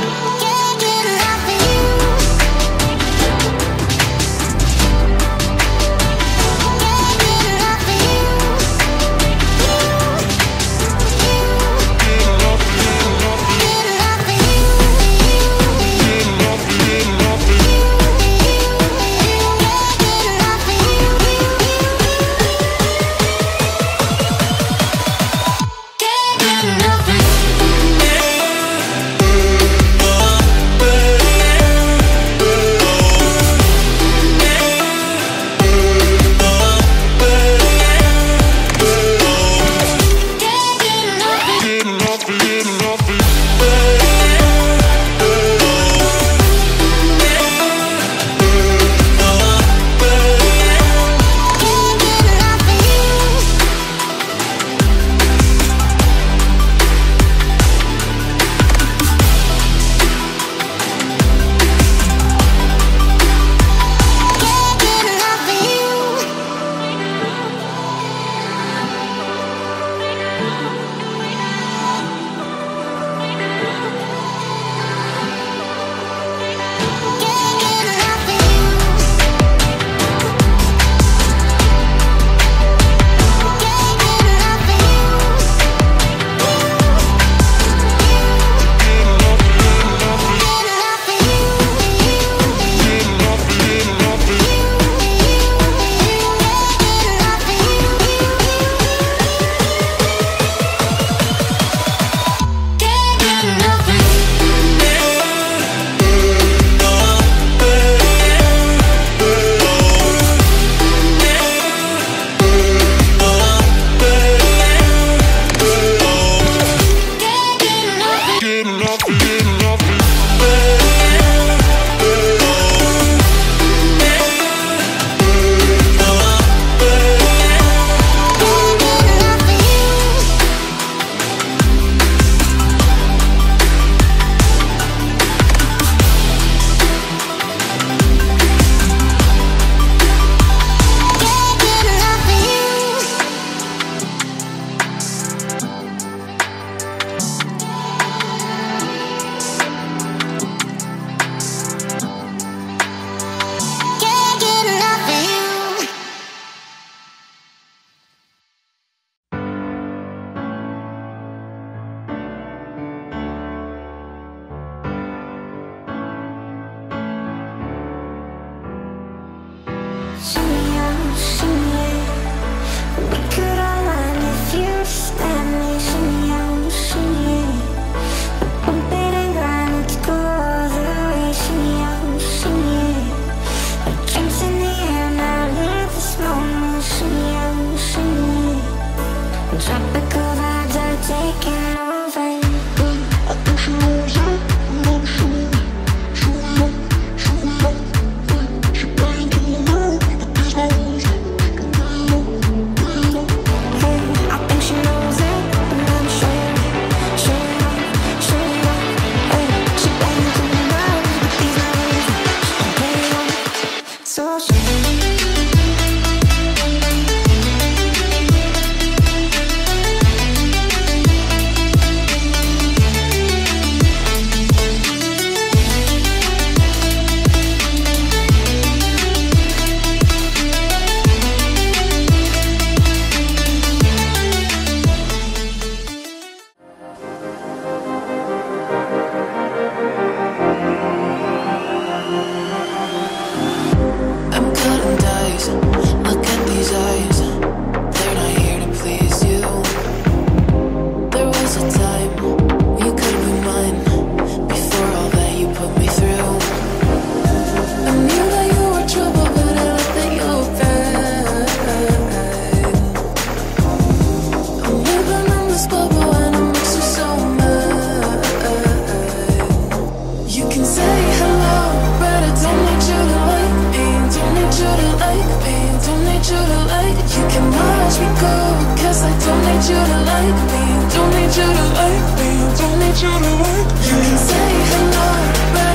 Yeah. Yes. need you to like. You can watch me go. Cause I don't need you to like me. Don't need you to like me. Don't need you to like me. You can say hello,